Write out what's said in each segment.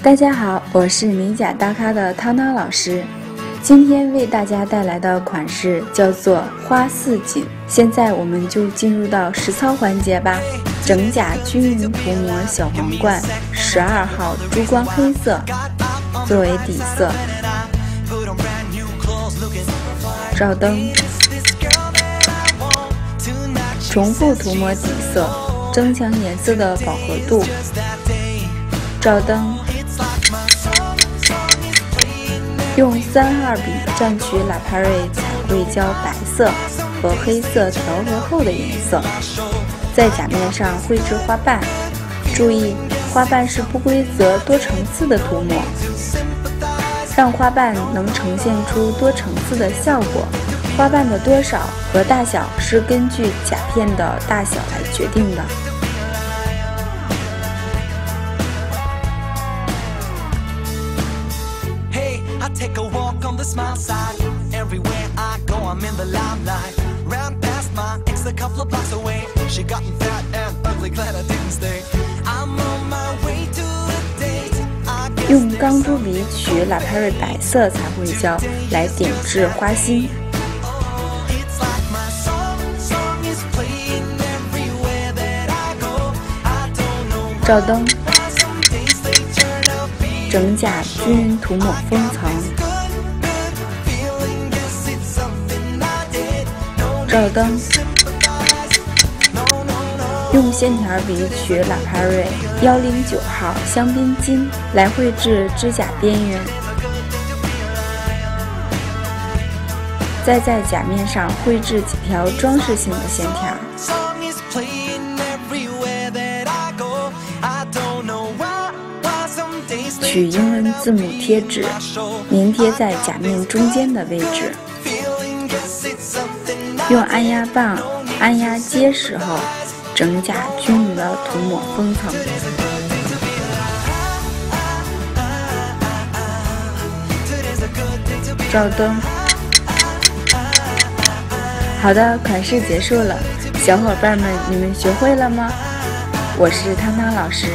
大家好，我是美甲大咖的汤汤老师，今天为大家带来的款式叫做花似锦。现在我们就进入到实操环节吧。整甲均匀涂抹小皇冠，十二号珠光黑色作为底色，照灯，重复涂抹底色，增强颜色的饱和度，照灯。用三二笔蘸取拉帕瑞彩绘胶白色和黑色调和后的颜色，在甲面上绘制花瓣。注意，花瓣是不规则多层次的涂抹，让花瓣能呈现出多层次的效果。花瓣的多少和大小是根据甲片的大小来决定的。用钢珠笔取拉帕瑞白色彩绘胶来点缀花心，照灯，整甲均匀涂抹封层。照灯，用线条笔取拉帕瑞幺零九号香槟金。来绘制指甲边缘，再在甲面上绘制几条装饰性的线条，取英文字母贴纸粘贴在甲面中间的位置。用按压棒按压结实后，整甲均匀的涂抹封层。照灯。好的，款式结束了，小伙伴们，你们学会了吗？我是汤汤老师，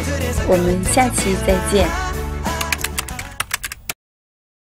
我们下期再见。